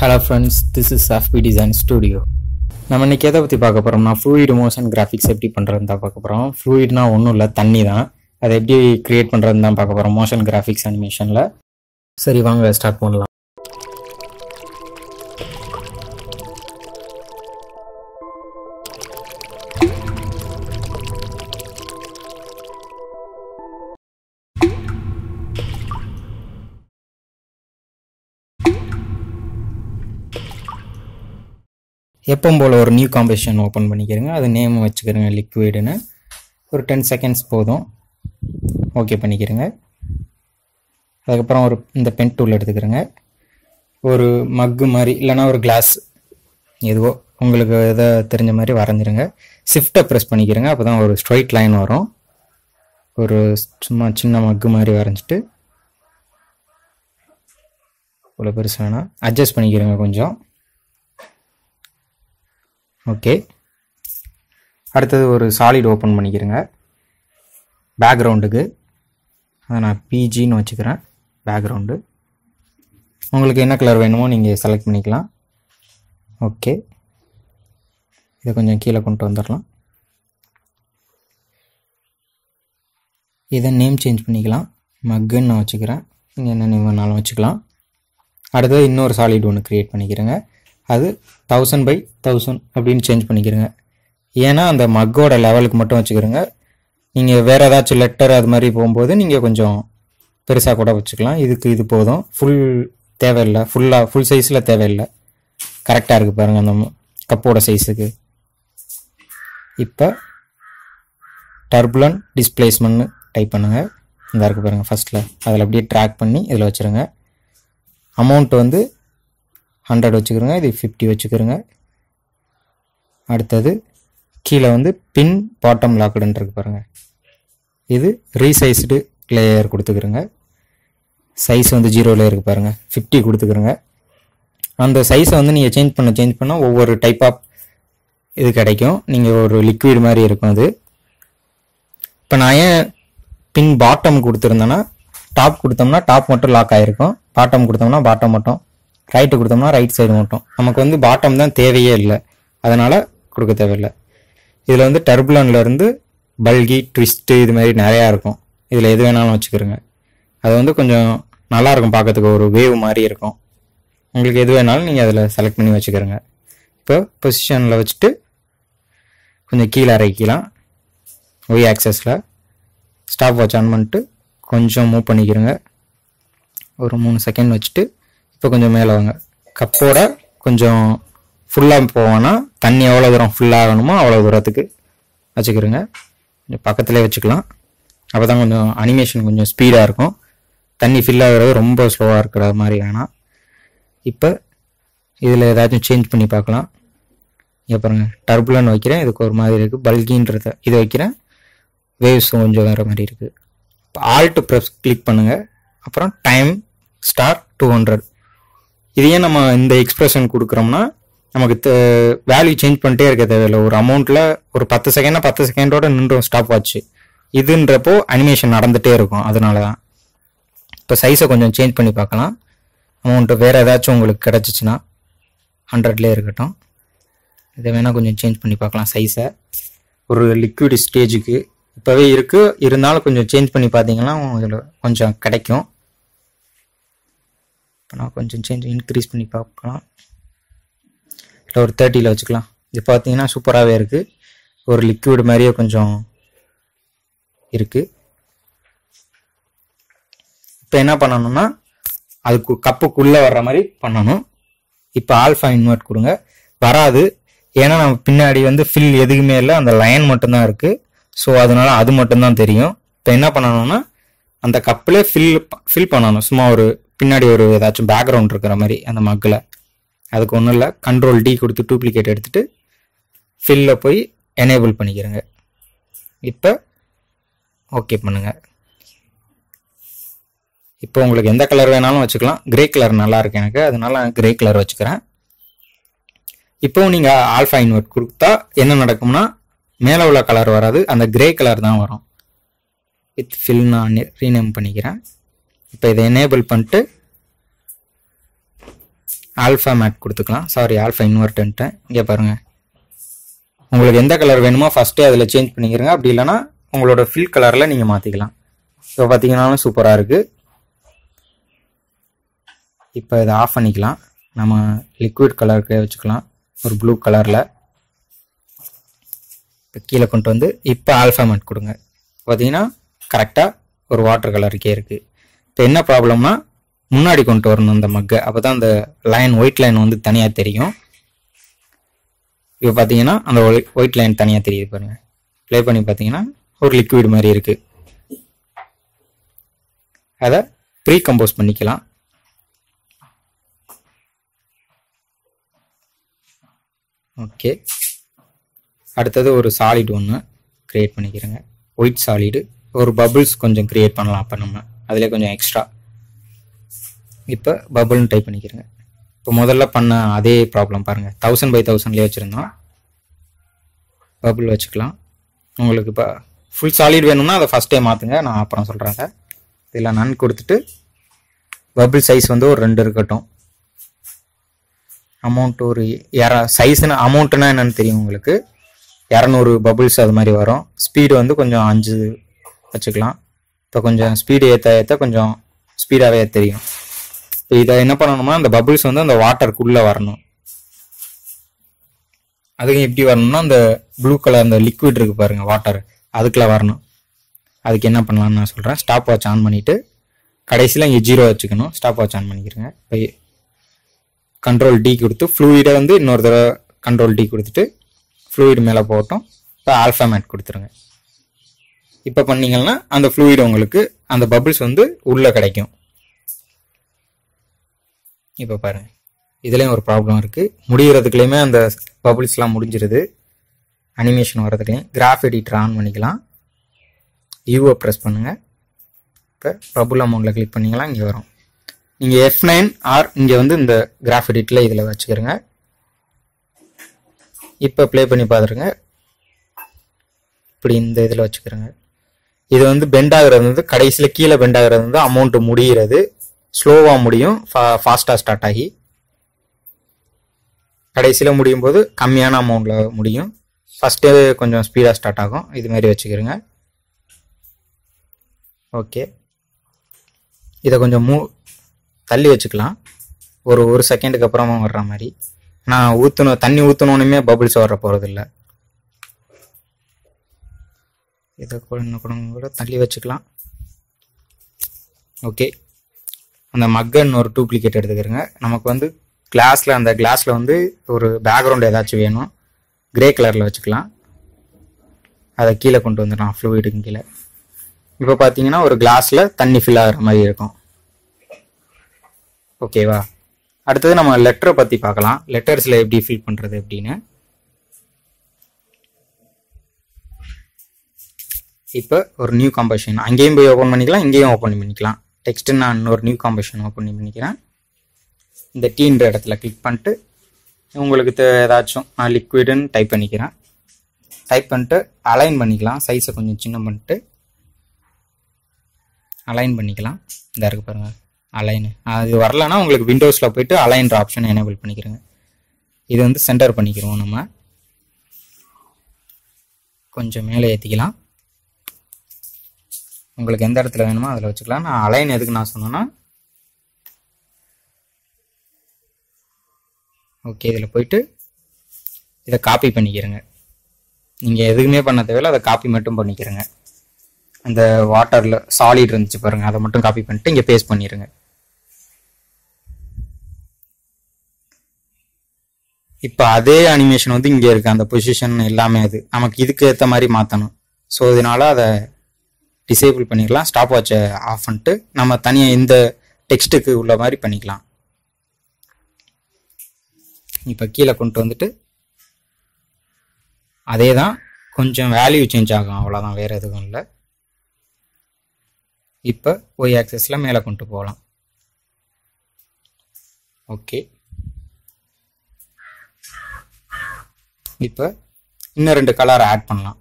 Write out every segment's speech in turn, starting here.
Hello friends this is Effy design studio நம்ம இன்னைக்கு எதை பற்றி பார்க்க போகிறோம்னா ஃப்ளூயிட் மோஷன் கிராஃபிக்ஸ் எப்படி பண்ணுறதுன்னு தான் பார்க்க போகிறோம் ஃப்ளூயிட்னா ஒன்றும் இல்லை தண்ணி தான். அதை எப்படி கிரியேட் பண்ணுறதுன்னு தான் பார்க்க போகிறோம் மோஷன் கிராஃபிக்ஸ் அனிமேஷனில் சரி வாங்க ஸ்டார்ட் பண்ணலாம். எப்பவும் போல் ஒரு நியூ காம்படிஷன் ஓப்பன் பண்ணிக்கிறேங்க. அது நேம் வச்சுக்கிறேங்க லிக்விடுன்னு ஒரு டென் செகண்ட்ஸ் போதும். ஓகே பண்ணிக்கிறேங்க. அதுக்கப்புறம் ஒரு இந்த பென் டூல் எடுத்துக்கிறேங்க. ஒரு மக்கு மாதிரி இல்லைன்னா ஒரு கிளாஸ் எதுவோ உங்களுக்கு எதை தெரிஞ்ச மாதிரி வரைஞ்சிருங்க. ஷிஃப்ட்டை ப்ரெஸ் பண்ணிக்கிறேங்க. அப்போ தான் ஒரு ஸ்ட்ரைட் லைன் வரும். ஒரு சும்மா சின்ன மக்கு மாதிரி வரைஞ்சிட்டு. இவ்வளோ பெருசு வேணாம். அட்ஜஸ்ட் பண்ணிக்கிறேங்க கொஞ்சம். ஓகே அடுத்தது ஒரு சாலிட் ஓப்பன் பண்ணிக்கிறேங்க. பேக்ரவுண்டுக்கு அதை நான் பிஜின்னு வச்சுக்கிறேன். பேக்ரவுண்டு உங்களுக்கு என்ன கலர் வேணுமோ நீங்கள் செலக்ட் பண்ணிக்கலாம். ஓகே இதை கொஞ்சம் கீழே கொண்டு வந்துடலாம். இதை நேம் சேஞ்ச் பண்ணிக்கலாம். மக்குன்னு நான் வச்சுக்கிறேன். நீங்கள் என்ன நேம் வேணாலும் வச்சுக்கலாம். அடுத்தது இன்னொரு சாலிட் ஒன்று க்ரியேட் பண்ணிக்கிறேங்க. அது தௌசண்ட் பை தௌசண்ட் அப்படின்னு சேஞ்ச் பண்ணிக்கிறங்க. ஏன்னா அந்த மக்கோட லெவலுக்கு மட்டும் வச்சுக்கிறோங்க. நீங்கள் வேறு ஏதாச்சும் லெட்டர் அது மாதிரி போகும்போது நீங்கள் கொஞ்சம் பெருசாக கூட வச்சுக்கலாம். இதுக்கு இது போதும். ஃபுல் தேவையில்லை. ஃபுல்லாக ஃபுல் சைஸில் தேவையில்லை. கரெக்டாக இருக்குது பாருங்கள் அந்த கப்போட சைஸுக்கு இப்போ டர்புலன் டிஸ்பிளேஸ்மெண்ட்னு டைப் பண்ணுங்கள் இந்த இருக்குது பாருங்கள் ஃபஸ்ட்டில் அதில் அப்படியே ட்ராக் பண்ணி இதில் வச்சுருங்க. அமௌண்ட் வந்து ஹண்ட்ரட் வச்சுக்கிறோங்க இது ஃபிஃப்டி வச்சுக்கிறோங்க. அடுத்தது கீழே வந்து பின் பாட்டம் லாக்குடுன்னு இருக்கு பாருங்கள் இது ரீசைஸ்டு லேயர் கொடுத்துக்கிறோங்க. சைஸ் வந்து ஜீரோவில் இருக்குது பாருங்கள் ஃபிஃப்டி கொடுத்துக்கிறோங்க. அந்த சைஸை வந்து நீங்கள் சேஞ்ச் பண்ண சேஞ்ச் பண்ணால் ஒவ்வொரு டைப் ஆஃப் இது கிடைக்கும். நீங்கள் ஒரு லிக்விட் மாதிரி இருக்கும் அது. இப்போ நான் ஏன் பின் பாட்டம் கொடுத்துருந்தேன்னா டாப் கொடுத்தோம்னா டாப் மட்டும் லாக் ஆகிருக்கும் பாட்டம் கொடுத்தோம்னா பாட்டம் மட்டும். ரைட்டு கொடுத்தோம்னா ரைட் சைடு மட்டும். நமக்கு வந்து பாட்டம் தான் தேவையே இல்லை. அதனால் கொடுக்க தேவையில்லை. இதில் வந்து டர்புலன்லேருந்து பல்கி ட்விஸ்ட்டு இது மாதிரி நிறையா இருக்கும். இதில் எது வேணாலும் வச்சுக்கிறோங்க. அது வந்து கொஞ்சம் நல்லா இருக்கும் பார்க்கறதுக்கு. ஒரு வேவ் மாதிரி இருக்கும். உங்களுக்கு எது வேணாலும் நீங்கள் அதில் செலக்ட் பண்ணி வச்சுக்கிறோங்க. இப்போ பொசிஷனில் வச்சுட்டு கொஞ்சம் கீழே இறக்கிக்கலாம். ஒய் ஆக்சஸில் ஸ்டாப் வாட்ச் ஆன் பண்ணிட்டு கொஞ்சம் மூவ் பண்ணிக்கிறோங்க. ஒரு மூணு செகண்ட் வச்சுட்டு இப்போ கொஞ்சம் மேலே வாங்க. கப்போட கொஞ்சம் ஃபுல்லாக போவோன்னா தண்ணி எவ்வளோ தூரம் ஃபுல்லாகணுமோ அவ்வளோ தூரத்துக்கு வச்சுக்கிறோங்க. கொஞ்சம் பக்கத்துலேயே வச்சுக்கலாம். அப்போ தான் கொஞ்சம் அனிமேஷன் கொஞ்சம் ஸ்பீடாக இருக்கும். தண்ணி ஃபில் ஆகிறது ரொம்ப ஸ்லோவாக இருக்கிற மாதிரி வேணாம். இப்போ இதில் ஏதாச்சும் சேஞ்ச் பண்ணி பார்க்கலாம். இங்கே பாருங்கள் டர்புலன் வைக்கிறேன். இதுக்கு ஒரு மாதிரி இருக்குது பல்கின்றத இது வைக்கிறேன். வேவ்ஸ் கொஞ்சம் வேறு மாதிரி இருக்குது இப்போ ஆல்ட்டு ப்ரெஸ் கிளிக் பண்ணுங்கள் அப்புறம் டைம் ஸ்டார் டூ ஹண்ட்ரட் இதையே நம்ம இந்த எக்ஸ்பிரஷன் கொடுக்குறோம்னா நமக்கு வேல்யூ சேஞ்ச் பண்ணிட்டே இருக்க தேவையில்லை. ஒரு அமௌண்ட்டில் ஒரு பத்து செகண்டாக பத்து செகண்டோட நின்றும் ஸ்டாப் வாட்ச் இதுன்றப்போ அனிமேஷன் நடந்துகிட்டே இருக்கும். அதனால தான் இப்போ சைஸை கொஞ்சம் சேஞ்ச் பண்ணி பார்க்கலாம். அமௌண்ட்டு வேறு ஏதாச்சும் உங்களுக்கு கிடச்சிச்சின்னா ஹண்ட்ரட்லேயே இருக்கட்டும். இதை வேணால் கொஞ்சம் சேஞ்ச் பண்ணி பார்க்கலாம் சைஸை ஒரு லிக்விட் ஸ்டேஜுக்கு இப்போவே இருக்குது இருந்தாலும் கொஞ்சம் சேஞ்ச் பண்ணி பார்த்தீங்கன்னா இதில் கொஞ்சம் கிடைக்கும். இப்போ நான் கொஞ்சம் சேஞ்ச் இன்க்ரீஸ் பண்ணி பார்க்கலாம். இல்லை ஒரு தேர்ட்டியில் வச்சுக்கலாம். இது பார்த்தீங்கன்னா சூப்பராகவே இருக்குது ஒரு லிக்விட் மாதிரியே கொஞ்சம் இருக்குது இப்போ என்ன பண்ணணும்னா அதுக்கு கப்புக்குள்ளே வர்ற மாதிரி பண்ணணும். இப்போ ஆல்ஃபா இன்வெர்ட் கொடுங்க. வராது. ஏன்னா நம்ம பின்னாடி வந்து ஃபில் எதுக்குமே இல்லை. அந்த லைன் மட்டும்தான் இருக்குது ஸோ அதனால அது மட்டும்தான் தெரியும். இப்போ என்ன பண்ணணும்னா அந்த கப்பில் ஃபில் ஃபில் பண்ணணும். சும்மா ஒரு பின்னாடி ஒரு ஏதாச்சும் பேக்ரவுண்ட் இருக்கிற மாதிரி அந்த மக்கில் அதுக்கு ஒன்றும் இல்லை கண்ட்ரோல் டி கொடுத்து டூப்ளிகேட் எடுத்துகிட்டு ஃபில்ல போய் எனேபிள் பண்ணிக்கிறேங்க. இப்போ ஓகே பண்ணுங்க. இப்போ உங்களுக்கு எந்த கலர் வேணாலும் வச்சுக்கலாம். கிரே கலர் நல்லா இருக்கு எனக்கு அதனால நான் கிரே கலர் வச்சுக்கிறேன். இப்போவும் நீங்கள் ஆல்ஃபா இன்வெர்ட் கொடுத்தா என்ன நடக்கும்னா மேலே உள்ள கலர் வராது அந்த கிரே கலர் தான் வரும். வித் ஃபில் நான் ரீநேம் பண்ணிக்கிறேன். இப்போ இதை எனேபிள் பண்ணிட்டு ஆல்ஃபா மேட் கொடுத்துக்கலாம். சாரி ஆல்ஃபா இன்வெர்டன்ட்டேன் இங்கே பாருங்கள் உங்களுக்கு எந்த கலர் வேணுமோ ஃபஸ்ட்டே அதில் சேஞ்ச் பண்ணிக்கிறங்க. அப்படி இல்லைன்னா உங்களோட ஃபில் கலரில் நீங்கள் மாற்றிக்கலாம் இப்போ பார்த்தீங்கன்னாலும் சூப்பராக இருக்குது இப்போ இதை ஆஃப் பண்ணிக்கலாம். நம்ம லிக்விட் கலருக்கு வச்சுக்கலாம். ஒரு ப்ளூ கலரில் இப்போ கீழே கொண்டு வந்து இப்போ ஆல்ஃபா மேட் கொடுங்க. பார்த்தீங்கன்னா கரெக்டாக ஒரு வாட்டர் கலருக்கே இருக்குது என்ன ப்ராப்ளம்னா முன்னாடி கொண்டு வரணும் இந்த மக்கை அப்போ தான் அந்த லைன் ஒயிட் லைன் வந்து தனியாக தெரியும். இப்போ பார்த்தீங்கன்னா அந்த ஒயிட் லைன் தனியாக தெரியுது பாருங்கள் ப்ளே பண்ணி பார்த்தீங்கன்னா ஒரு லிக்விட் மாதிரி இருக்குது அதை ப்ரீ கம்போஸ் பண்ணிக்கலாம். ஓகே அடுத்தது ஒரு சாலிட் ஒன்று க்ரியேட் பண்ணிக்கிறேங்க. ஒயிட் சாலிடு ஒரு பபுள்ஸ் கொஞ்சம் க்ரியேட் பண்ணலாம் அப்போ நம்ம. அதில் கொஞ்சம் எக்ஸ்ட்ரா இப்போ பபுள்னு டைப் பண்ணிக்கிறேங்க. இப்போ முதல்ல பண்ண அதே ப்ராப்ளம் பாருங்கள் தௌசண்ட் பை தௌசண்ட்லேயே வச்சுருந்தோம். பபுள் வச்சுக்கலாம். உங்களுக்கு இப்போ ஃபுல் சாலிட் வேணும்னா அதை ஃபஸ்ட்டே மாற்றுங்க நான் அப்புறம் சொல்கிறேன் இதில் நன் கொடுத்துட்டு பபுள் சைஸ் வந்து ஒரு ரெண்டு இருக்கட்டும். அமௌண்ட் ஒரு இர சைஸ்னு அமௌண்ட்டுனா என்னென்னு தெரியும் உங்களுக்கு. இரநூறு பபுள்ஸ் அது மாதிரி வரும். ஸ்பீடு வந்து கொஞ்சம் அஞ்சு வச்சுக்கலாம். இப்போ கொஞ்சம் ஸ்பீடு ஏற்ற ஏற்ற கொஞ்சம் ஸ்பீடாகவே தெரியும். இப்போ இதை என்ன பண்ணணும்னா அந்த பபுள்ஸ் வந்து அந்த வாட்டருக்குள்ளே வரணும். அதுக்கு எப்படி வரணும்னா அந்த ப்ளூ கலர் அந்த லிக்விட் இருக்கு பாருங்க வாட்டர் அதுக்குள்ள வரணும். அதுக்கு என்ன பண்ணலாம்னு நான் சொல்கிறேன் ஸ்டாப் வாட்ச் ஆன் பண்ணிவிட்டு கடைசியில் இங்கே ஜீரோ வச்சுக்கணும். ஸ்டாப் வாட்ச் ஆன் பண்ணிக்கிறேங்க. இப்போ கண்ட்ரோல் டி கொடுத்து ஃப்ளூயிடை வந்து இன்னொரு தடவை கண்ட்ரோல் டி கொடுத்துட்டு ஃப்ளூயிட் மேலே போட்டோம் இப்போ ஆல்ஃபாமேட் கொடுத்துருங்க. இப்போ பண்ணீங்கன்னா அந்த ஃப்ளூயிட் உங்களுக்கு அந்த பபிள்ஸ் வந்து உள்ளே கிடைக்கும். இப்போ பாருங்க. இதுலேயும் ஒரு ப்ராப்ளம் இருக்குது முடிகிறதுக்குலேயுமே அந்த பபிள்ஸ்லாம் முடிஞ்சிருது. அனிமேஷன் வர்றதுக்குலேயும் கிராஃப் எடிட்டர் ஆன் பண்ணிக்கலாம். யூவை ப்ரெஸ் பண்ணுங்கள் இப்போ பபுள் அமௌண்ட்டில் கிளிக் பண்ணிங்களா இங்கே வரும். நீங்கள் எஃப் நைன் ஆர் இங்கே வந்து இந்த கிராஃப் எடிட்டில் இதில் வச்சுக்கிறங்க. இப்போ ப்ளே பண்ணி பார்த்துருங்க இப்படி இந்த இதில் வச்சுக்கிறேங்க. இது வந்து பெண்ட் ஆகுறது வந்து கடைசியில் கீழே பெண்ட் ஆகுறது வந்து அமௌண்ட் முடிகிறது. ஸ்லோவாக முடியும். ஃபாஸ்ட்டாக ஸ்டார்ட் ஆகி. கடைசியில் முடியும் போது கம்மியான அமௌண்ட்டில் முடியும். ஃபஸ்ட்டு கொஞ்சம் ஸ்பீடாக ஸ்டார்ட் ஆகும். இது மாதிரி வச்சுக்கிறேங்க. ஓகே இதை கொஞ்சம் மூ தள்ளி வச்சுக்கலாம். ஒரு ஒரு செகண்டுக்கு அப்புறமா வர்ற மாதிரி. நான் ஊற்றணும் தண்ணி ஊற்றணுன்னுமே பபிள்ஸ் வர போகிறதில்ல இதை கூட இன்னும் கூட கூட தள்ளி வச்சுக்கலாம். ஓகே அந்த மக்கன்னு ஒரு டூப்ளிகேட் எடுத்துக்கிறேங்க. நமக்கு வந்து கிளாஸில் அந்த கிளாஸில் வந்து ஒரு பேக்ரவுண்ட் ஏதாச்சும் வேணும். கிரே கலரில் வச்சுக்கலாம். அதை கீழே கொண்டு வந்துடலாம் ஃப்ளூயிடுக்கு கீழே. இப்போ பார்த்தீங்கன்னா ஒரு கிளாஸில் தண்ணி ஃபில் ஆகிற மாதிரி இருக்கும். ஓகேவா அடுத்தது நம்ம லெட்டரை பற்றி பார்க்கலாம். லெட்டர்ஸில் எப்படி ஃபில் பண்ணுறது அப்படின்னு. இப்போ ஒரு நியூ காம்பஷன் அங்கேயும் போய் ஓப்பன் பண்ணிக்கலாம் இங்கேயும் ஓப்பன் பண்ணிக்கலாம். டெக்ஸ்ட்டு நான் இன்னொரு நியூ காம்பஷன் ஓப்பன் பண்ணிக்கிறேன். இந்த டீன்ற இடத்துல கிளிக் பண்ணிட்டு உங்களுக்கு ஏதாச்சும் நான் லிக்விடுன்னு டைப் பண்ணிக்கிறேன். டைப் பண்ணிட்டு அலைன் பண்ணிக்கலாம். சைஸை கொஞ்சம் சின்ன பண்ணிட்டு அலைன் பண்ணிக்கலாம். இந்த இருக்கு பாருங்கள் அலைனு அது வரலன்னா உங்களுக்கு விண்டோஸில் போயிட்டு அலைன்ற ஆப்ஷன் எனேபிள் பண்ணிக்கிறேங்க. இது வந்து சென்டர் பண்ணிக்கிறோம் நம்ம. கொஞ்சம் மேலே ஏற்றிக்கலாம் உங்களுக்கு எந்த இடத்துல வேணுமோ அதில் வச்சுக்கலாம். நான் அலைன் எதுக்கு நான் சொன்னேன்னா ஓகே இதில் போயிட்டு இதை காப்பி பண்ணிக்கிறேங்க. நீங்கள் எதுவுமே பண்ண தேவையில்ல அதை காப்பி மட்டும் பண்ணிக்கிறேங்க. அந்த வாட்டரில் சாலிட் இருந்துச்சு பாருங்கள் அதை மட்டும் காப்பி பண்ணிட்டு இங்கே பேஸ்ட் பண்ணிடுங்க இப்போ அதே அனிமேஷன் வந்து இங்கே இருக்குது அந்த பொசிஷன் எல்லாமே அது. நமக்கு இதுக்கு ஏற்ற மாதிரி மாற்றணும் ஸோ இதனால் அதை டிசேபிள் பண்ணிக்கலாம் ஸ்டாப் வாட்சை ஆஃப் பண்ணிட்டு நம்ம தனியாக இந்த டெக்ஸ்ட்டுக்கு உள்ள மாதிரி பண்ணிக்கலாம். இப்போ கீழே கொண்டு வந்துட்டு அதே தான் கொஞ்சம் வேல்யூ சேஞ்ச் ஆகும் அவ்வளோதான் வேறு எதுவும் இல்லை. இப்போ ஒய் ஆக்சஸில் மேலே கொண்டு போகலாம் ஓகே இப்போ இன்னும் ரெண்டு கலர் ஆட் பண்ணலாம்.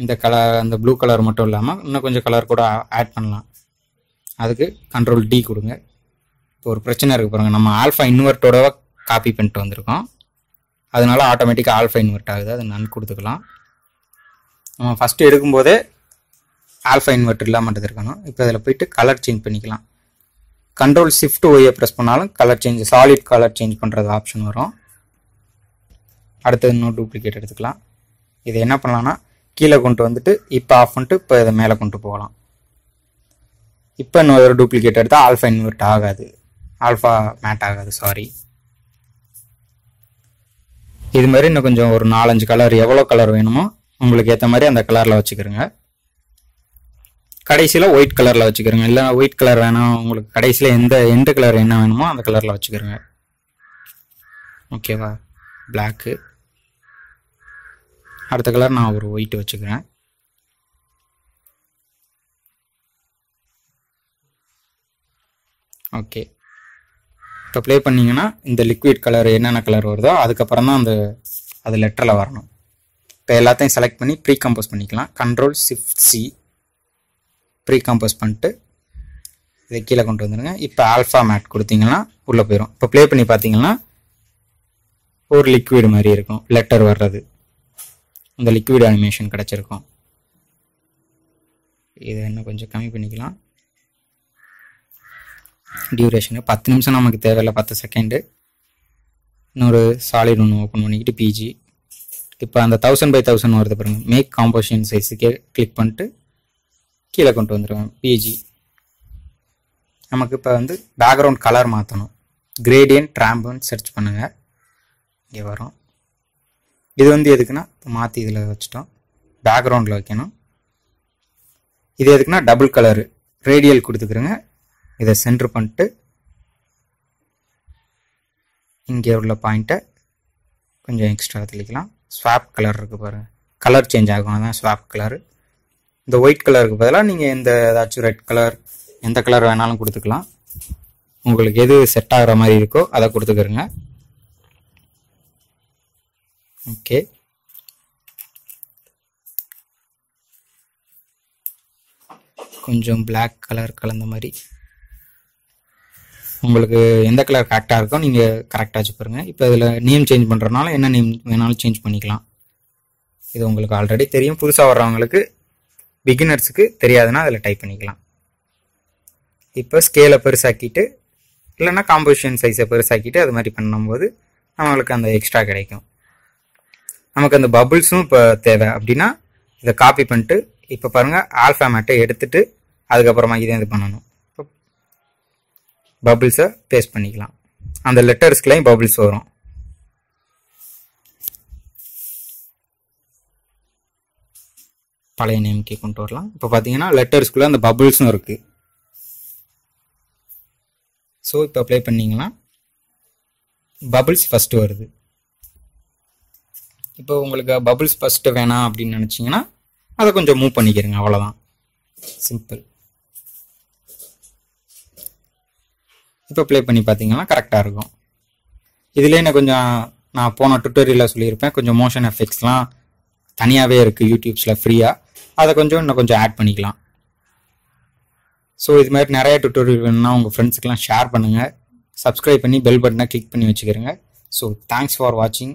இந்த கலர் அந்த ப்ளூ கலர் மட்டும் இல்லாமல் இன்னும் கொஞ்சம் கலர் கூட ஆட் பண்ணலாம். அதுக்கு கண்ட்ரோல் டி கொடுங்க. இப்போ ஒரு பிரச்சனை இருக்குது பாருங்கள் நம்ம ஆல்ஃபா இன்வெர்ட்டோட காப்பி பண்ணிட்டு வந்திருக்கோம். அதனால ஆட்டோமேட்டிக்காக ஆல்ஃபா இன்வெர்ட் ஆகுது. அது நன் கொடுத்துக்கலாம். நம்ம ஃபஸ்ட்டு எடுக்கும்போதே ஆல்ஃபா இன்வெர்ட் இல்லாமல் இருக்கணும். இப்போ இதில் போயிட்டு கலர் சேஞ்ச் பண்ணிக்கலாம். கண்ட்ரோல் ஷிஃப்ட் ஒய்யை ப்ரெஸ் பண்ணாலும் colour change solid colour change பண்ணுறது ஆப்ஷன் வரும். அடுத்தது இன்னும் டூப்ளிகேட் எடுத்துக்கலாம். இது என்ன பண்ணலான்னா கீழே கொண்டு வந்துட்டு இப்போ ஆஃப் பண்ணிட்டு இப்போ இதை மேலே கொண்டு போகலாம். இப்போ இன்னொரு டூப்ளிகேட் எடுத்தால் ஆல்ஃபா இன்வெர்ட் ஆகாது. ஆல்ஃபா மேட் ஆகாது சாரி இது மாதிரி இன்னும் கொஞ்சம் ஒரு நாலஞ்சு கலர் எவ்வளோ கலர் வேணுமோ உங்களுக்கு ஏற்ற மாதிரி அந்த கலரில் வச்சுக்கிறோங்க. கடைசியில் ஒயிட் கலரில் வச்சுக்கிறோங்க. இல்லை ஒயிட் கலர் வேணாம் உங்களுக்கு கடைசியில் எந்த எந்த கலர் என்ன வேணுமோ அந்த கலரில் வச்சுக்கிறோங்க. ஓகேவா பிளாக்கு அடுத்த கலர் நான் ஒரு ஒயிட் வச்சுக்கிறேன். ஓகே இப்போ ப்ளே பண்ணிங்கன்னா இந்த லிக்விட் கலர் என்னென்ன கலர் வருதோ அதுக்கப்புறம் தான் அந்த அது லெட்டரில் வரணும். இப்போ எல்லாத்தையும் செலக்ட் பண்ணி ப்ரீ கம்போஸ் பண்ணிக்கலாம். Control shift C precompose பண்ணிட்டு இதை கீழே கொண்டு வந்துடுங்க. இப்போ ஆல்ஃபா மேட் கொடுத்தீங்கன்னா உள்ளே போயிடும் இப்போ ப்ளே பண்ணி பார்த்தீங்கன்னா ஒரு லிக்விட் மாதிரி இருக்கும் லெட்டர் வர்றது. அந்த லிக்விட் அனிமேஷன் கிடச்சிருக்கும். இதை இன்னும் கொஞ்சம் கம்மி பண்ணிக்கலாம். டியூரேஷனு பத்து நிமிஷம் நமக்கு தேவையில்லை பத்து செகண்டு இன்னொரு சாலிட் ஒன்று ஓப்பன் பண்ணிக்கிட்டு பிஜி இப்போ அந்த தௌசண்ட் பை தௌசண்ட் வருது பாருங்க. மேக் காம்போசிஷன் சைஸுக்கே கிளிக் பண்ணிட்டு கீழே கொண்டு வந்துடுவேன் பிஜி நமக்கு இப்போ வந்து பேக்ரவுண்ட் கலர் மாற்றணும் கிரேடியன்ட் ட்ராம்புன்னு சர்ச் பண்ணுங்கள் இங்கே வரும். இது வந்து எதுக்குன்னா மாற்றி இதில் வச்சுட்டோம். பேக்ரவுண்டில் வைக்கணும். இது எதுக்குன்னா டபுள் கலரு ரேடியல் கொடுத்துக்கிறேங்க. இதை சென்ட்ரு பண்ணிட்டு இங்கே உள்ள பாயிண்ட்டை கொஞ்சம் எக்ஸ்ட்ரா தெளிக்கலாம். ஸ்வாப் கலர் இருக்குது பாருங்கள் கலர் சேஞ்ச் ஆகும். அதான் ஸ்வாப் கலரு இந்த ஒயிட் கலருக்கு பதிலாக நீங்கள் எந்த ஏதாச்சும் ரெட் கலர் எந்த கலர் வேணாலும் கொடுத்துக்கலாம். உங்களுக்கு எது செட் ஆகிற மாதிரி இருக்கோ அதை கொடுத்துக்கிறங்க. ஓகே. கொஞ்சம் பிளாக் கலர் கலந்த மாதிரி. உங்களுக்கு எந்த கலர் கரெக்டாக இருக்கோ நீங்கள் கரெக்டாக வச்சுப்பாருங்க இப்போ இதில் நேம் சேஞ்ச் பண்ணுறதுனால என்ன நேம் வேணாலும் சேஞ்ச் பண்ணிக்கலாம். இது உங்களுக்கு ஆல்ரெடி தெரியும். புதுசாக வர்றவங்களுக்கு பிகினர்ஸுக்கு தெரியாதுன்னா அதில் டைப் பண்ணிக்கலாம். இப்போ ஸ்கேலை பெருசாக்கிட்டு இல்லைன்னா காம்போசிஷன் சைஸை பெருசாக்கிட்டு அது மாதிரி பண்ணும்போது நம்மளுக்கு அந்த எக்ஸ்ட்ரா கிடைக்கும். நமக்கு அந்த பபுள்ஸும் இப்போ தேவை. அப்படின்னா இதை காப்பி பண்ணிட்டு இப்போ பாருங்கள் ஆல்ஃபா மேட்டை எடுத்துட்டு அதுக்கப்புறமா இதே இது பண்ணணும். பபுள்ஸை பேஸ்ட் பண்ணிக்கலாம். அந்த லெட்டர்ஸ்க்குலையும் பபுள்ஸ் வரும். பழைய நேம்கே கொண்டு வரலாம். இப்போ பார்த்தீங்கன்னா லெட்டர்ஸ்குள்ளே அந்த பபுள்ஸும் இருக்குது ஸோ இப்போ அப்ளை பண்ணிங்கன்னா பபுள்ஸ் ஃபஸ்ட்டு வருது. இப்போ உங்களுக்கு பபுள்ஸ் ஃபஸ்ட்டு வேணாம் அப்படின்னு நினச்சிங்கன்னா அதை கொஞ்சம் மூவ் பண்ணிக்கிறங்க அவ்வளோதான் சிம்பிள் இப்போ ப்ளே பண்ணி பார்த்தீங்கன்னா கரெக்டாக இருக்கும். இதுலேயே நான் கொஞ்சம் நான் போன டுட்டோரியலில் சொல்லியிருப்பேன் கொஞ்சம் மோஷன் எஃபெக்ட்ஸ்லாம் தனியாகவே இருக்குது யூடியூப்ஸில் ஃப்ரீயாக அதை கொஞ்சம் இன்னும் கொஞ்சம் ஆட் பண்ணிக்கலாம். ஸோ இது மாதிரி நிறைய டுட்டோரியல் வேணும்னா உங்கள் ஃப்ரெண்ட்ஸுக்கெலாம் ஷேர் பண்ணுங்கள் சப்ஸ்கிரைப் பண்ணி பெல் பட்டனை கிளிக் பண்ணி வச்சுக்கிறேங்க. ஸோ தேங்க்ஸ் ஃபார் வாட்சிங்